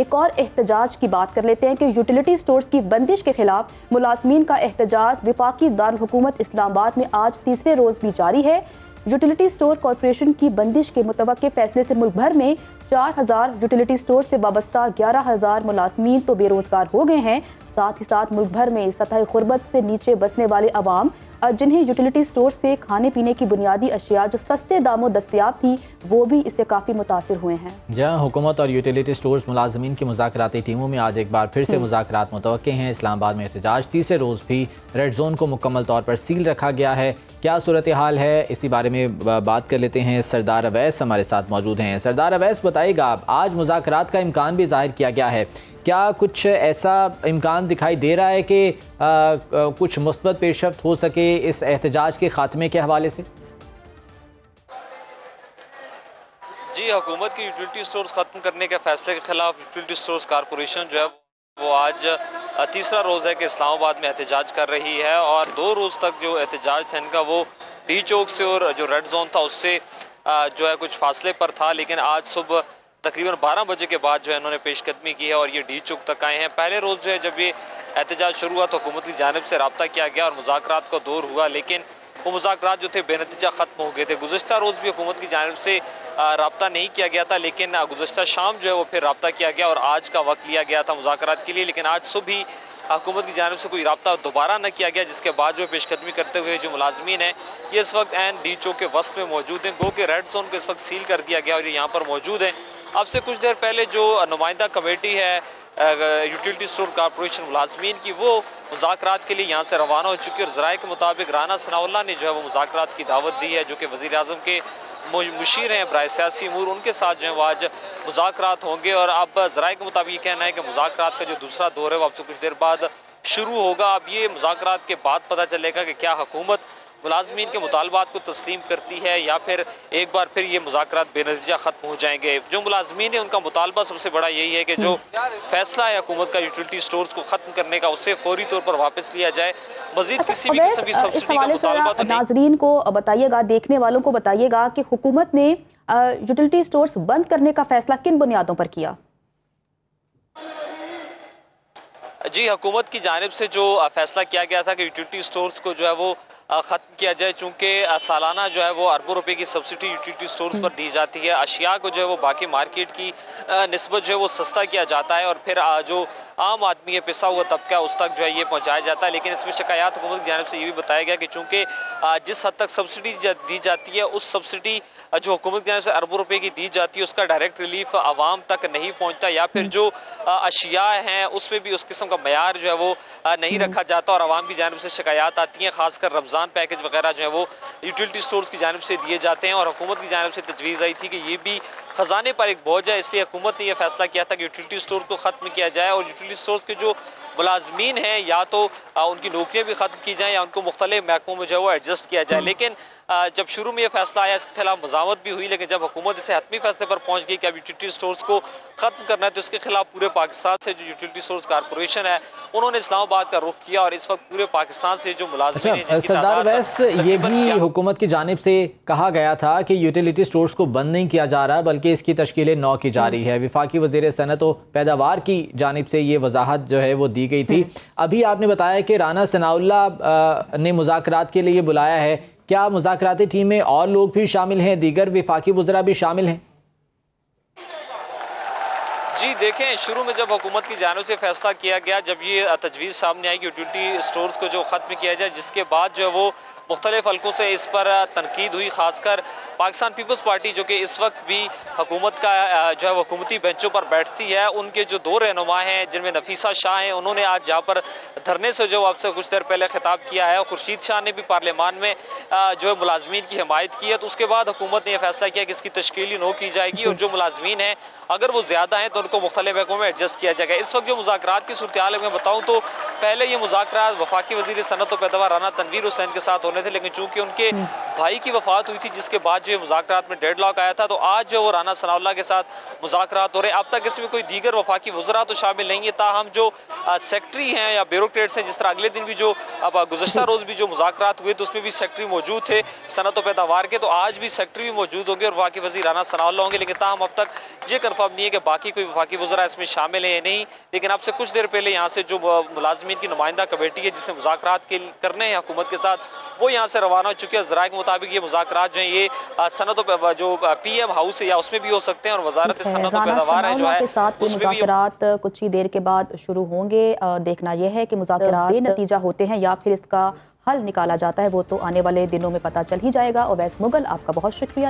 ایک اور احتجاج کی بات کر لیتے ہیں کہ یوٹیلیٹی سٹورز کی بندش کے خلاف ملازمین کا احتجاج وفاقی دارالحکومت اسلام آباد میں آج تیسرے روز بھی جاری ہے۔ یوٹیلیٹی سٹور کارپوریشن کی بندش کے متوقع فیصلے سے ملک بھر میں چار ہزار یوٹیلیٹی سٹور سے وابستہ گیارہ ہزار ملازمین تو بے روزگار ہو گئے ہیں۔ ساتھ ہی ساتھ ملک بھر میں سطح غربت سے نیچے بسنے والے عوام جنہیں یوٹیلیٹی سٹور سے کھانے پینے کی بنیادی اشیاء جو سستے داموں دستیاب تھی وہ بھی اس سے کافی متاثر ہوئے ہیں۔ جہاں حکومت اور یوٹیلیٹی سٹورز ملازمین کی مذاکراتی ٹیموں میں آج ایک بار پھر سے مذاکرات متوقع ہیں۔ اسلام آباد میں احتجاج تیسرے روز بھی ریڈ زون کو مکمل طور پر سیل رکھا گیا ہے۔ کیا صورتحال ہے؟ اسی بارے میں بات کر لیتے ہیں۔ سردار اویس ہمارے ساتھ موجود ہیں۔ سردار اویس بتائے گا آج مذاکرات کا امکان بھی ظاہر کیا گیا ہے۔ کیا کچھ ایسا امکان دکھائی دے رہا ہے کہ کچھ مثبت پیشرفت ہو سکے اس احتجاج کے خاتمے کے حوالے سے؟ جی حکومت کی یوٹیلیٹی سٹورز ختم کرنے کے فیصلے کے خلاف یوٹیلیٹی سٹورز کارپوریشن جو ہے، وہ آج تیسرا روز ہے کہ اسلام آباد میں احتجاج کر رہی ہے اور دو روز تک جو احتجاج تھا ان کا وہ ڈی چوک سے اور جو ریڈ زون تھا، اس سے جو ہے، کچھ فاصلے پر تھا، لیکن آج صبح تقریباً بارہ بجے کے بعد جو ہے انہوں نے پیش قدمی کی ہے اور یہ ڈی چوک تک آئے ہیں۔ پہلے روز جو ہے جب یہ احتجاج شروع ہوا تو حکومت کی جانب سے رابطہ کیا گیا اور مذاکرات کا دور ہوا، لیکن وہ مذاکرات جو تھے بے نتیجہ ختم ہو گئے تھے۔ گزشتہ روز بھی حکومت کی جانب سے رابطہ نہیں کیا گیا تھا، لیکن گزشتہ شام جو ہے وہ پھر رابطہ کیا گیا اور آج کا وقت لیا گیا تھا مذاکرات کے لیے۔ لیکن آج صبح ہی حکومت کی جانب سے کوئی رابطہ دوبارہ نہ کیا گیا، جس کے بعد جو پیش قدمی کرتے ہوئے جو ملازمین ہیں، یہ اس وقت این ڈی چوک کے وسط میں موجود ہیں۔ گو کہ ریڈ زون کو اس وقت سیل کر دیا گیا اور یہ یہاں پر موجود ہیں۔ اب سے کچھ دیر پہلے جو نمائندہ کمیٹی ہے یوٹیلیٹی سٹور کارپوریشن ملازمین کی، وہ مذاکرات کے لیے یہاں سے روانہ ہو چکی اور ذرائع کے مطابق رانا ثناء اللہ نے جو ہے وہ مذاکرات کی دعوت دی ہے، جو کہ وزیر اعظم کے مشیر ہیں، برائے سیاسی امور، ان کے ساتھ جو ہے وہ آج مذاکرات ہوں گے اور اب ذرائع کے مطابق یہ کہنا ہے کہ مذاکرات کا جو دوسرا دور ہے، وہ اب سے کچھ دیر بعد شروع ہوگا۔ اب یہ مذاکرات کے بعد پتہ چلے گا کہ کیا حکومت ملازمین کے مطالبات کو تسلیم کرتی ہے یا پھر ایک بار پھر یہ مذاکرات بے نتیجہ ختم ہو جائیں گے؟ جو ملازمین ہیں ان کا مطالبہ سب سے بڑا یہی ہے کہ جو فیصلہ ہے حکومت کا یوٹیلیٹی سٹورز کو ختم کرنے کا اسے فوری طور پر واپس لیا جائے۔ مزید کسی بھی قسم کی سبسڈی کا مطالبہ تو ناظرین کو بتائیے گا دیکھنے والوں کو بتائیے گا کہ حکومت نے یوٹیلیٹی سٹورز بند کرنے کا فیصلہ کن بنیادوں پر کیا؟ جی حکومت کی جانب سے جو فیصلہ کیا گیا تھا کہ یوٹیلیٹی سٹورز کو جو ہے وہ ختم کیا جائے چونکہ سالانہ جو ہے وہ اربوں روپے کی سبسڈی یوٹیلیٹی سٹورز پر دی جاتی ہے۔ اشیاء کو جو ہے وہ باقی مارکیٹ کی نسبت جو ہے وہ سستا کیا جاتا ہے اور پھر جو عام آدمی ہے پیسہ ہوا طبقہ اس تک جو ہے یہ پہنچایا جاتا ہے۔ لیکن اس میں شکایات حکومت کی جانب سے یہ بھی بتایا گیا کہ چونکہ جس حد تک سبسڈی دی جاتی ہے اس سبسڈی جو حکومت کی جانب سے اربوں روپے کی دی جاتی ہے اس کا ڈائریکٹ ریلیف عوام تک نہیں پہنچتا یا پھر جو اشیاء ہیں اس میں بھی اس قسم کا معیار جو ہے وہ نہیں رکھا جاتا اور عوام کی جانب سے شکایات آتی ہیں خاص کر رمضان پیکج وغیرہ جو ہے وہ یوٹیلیٹی سٹورز کی جانب سے دیے جاتے ہیں اور حکومت کی جانب سے تجویز آئی تھی کہ یہ بھی خزانے پر ایک بوجھ ہے، اس لیے حکومت نے یہ فیصلہ کیا تھا کہ یوٹیلیٹی سٹور کو ختم کیا جائے اور یوٹیلیٹی سٹورز کے جو ملازمین ہیں یا تو ان کی نوکریاں بھی ختم کی جائیں یا ان کو مختلف محکموں میں جو ہے وہ ایڈجسٹ کیا جائے۔ لیکن جب شروع میں یہ فیصلہ آیا اس کے خلاف مزاوت بھی ہوئی لیکن جب حکومت اسے حتمی فیصلے پر پہنچ گئی کہ اب یوٹیلیٹی سٹورز کو ختم کرنا ہے تو اس کے خلاف پورے پاکستان سے جو یوٹیلیٹی سٹورز کارپوریشن ہے انہوں نے اسلام آباد کا رخ کیا اور اس وقت پورے پاکستان سے جو ملازمین ہیں اچھا سردار ویس یہ بھی حکومت کی جانب سے کہا گیا تھا کہ یوٹیلیٹی سٹورز کو بند نہیں کیا جا رہا بلکہ اس کی تشکیل نو کی جا رہی ہے۔ وفاقی وزیر صنعت و پیداوار کی جانب سے یہ وضاحت جو ہے وہ دی گئی تھی۔ ابھی آپ نے بتایا کہ رانا ثناء اللہ نے مذاکرات کے لیے بلایا ہے۔ کیا مذاکراتی ٹیم میں اور لوگ بھی شامل ہیں؟ دیگر وفاقی وزراء بھی شامل ہیں؟ جی دیکھیں، شروع میں جب حکومت کی جانب سے فیصلہ کیا گیا، جب یہ تجویز سامنے آئی کہ یوٹیلیٹی سٹورز کو جو ختم کیا جائے، جس کے بعد جو ہے وہ مختلف حلقوں سے اس پر تنقید ہوئی، خاص کر پاکستان پیپلز پارٹی جو کہ اس وقت بھی حکومت کا، جو ہے حکومتی بینچوں پر بیٹھتی ہے، ان کے جو دو رہنما ہیں، جن میں نفیسہ شاہ ہیں، انہوں نے آج جہاں پر دھرنے سے جو اب سے کچھ دیر پہلے خطاب کیا ہے، خورشید شاہ نے بھی پارلیمان میں جو ہے ملازمین کی حمایت کی ہے، تو اس کے بعد حکومت نے یہ فیصلہ کیا کہ اس کی تشکیلی نو کی جائے گی اور جو ملازمین ہیں، اگر وہ زیادہ ہیں تو ان کو مختلف محکموں میں ایڈجسٹ کیا جائے گا۔ اس وقت جو مذاکرات کی صورتحال میں بتاؤں تو پہلے یہ مذاکرات وفاقی وزیر صنعت و پیداوار رانا تنویر حسین کے ساتھ ہونے تھے لیکن چونکہ ان کے بھائی کی وفات ہوئی تھی جس کے بعد جو مذاکرات میں ڈیڈ لاک آیا تھا تو آج جو وہ رانا ثناء اللہ کے ساتھ مذاکرات ہو رہے ہیں اب تک اس میں کوئی دیگر وفاقی وزراء تو شامل نہیں ہے تاہم جو سیکٹری ہیں یا بیوروکریٹس ہیں جس طرح اگلے دن بھی جو اب گزشتہ روز بھی جو مذاکرات ہوئے تو اس میں بھی سیکٹری موجود تھے صنعت و پیداوار کے تو آج بھی سیکٹری بھی موجود ہوں گے اور وفاقی وزیر رانا ثناء اللہ ہوں گے لیکن تاہم اب تک یہ کنفرم نہیں ہے کہ باقی کوئی وفاقی وزراء اس میں شامل ہیں یا نہیں لیکن اب سے کچھ دیر پہلے یہاں سے جو ملازمین کی نمائندہ کمیٹی ہے جسے مذاکرات کے کرنے ہیں حکومت کے ساتھ وہ یہاں سے روانہ ہو چکے ہیں۔ ذرائع کے مطابق یہ مذاکرات جو ہیں یہ صنعت جو پی ایم ہاؤس ہے یا اس میں بھی ہو سکتے ہیں اور وزارت صنعت و پیداوار ہے جو ہے ساتھ بھی مذاکرات کچھ ہی دیر کے بعد شروع ہوں گے۔ دیکھنا یہ ہے کہ مذاکرات بے نتیجہ ہوتے ہیں یا پھر اس کا حل نکالا جاتا ہے وہ تو آنے والے دنوں میں پتہ چل ہی جائے گا۔ اویس مغل آپ کا بہت شکریہ۔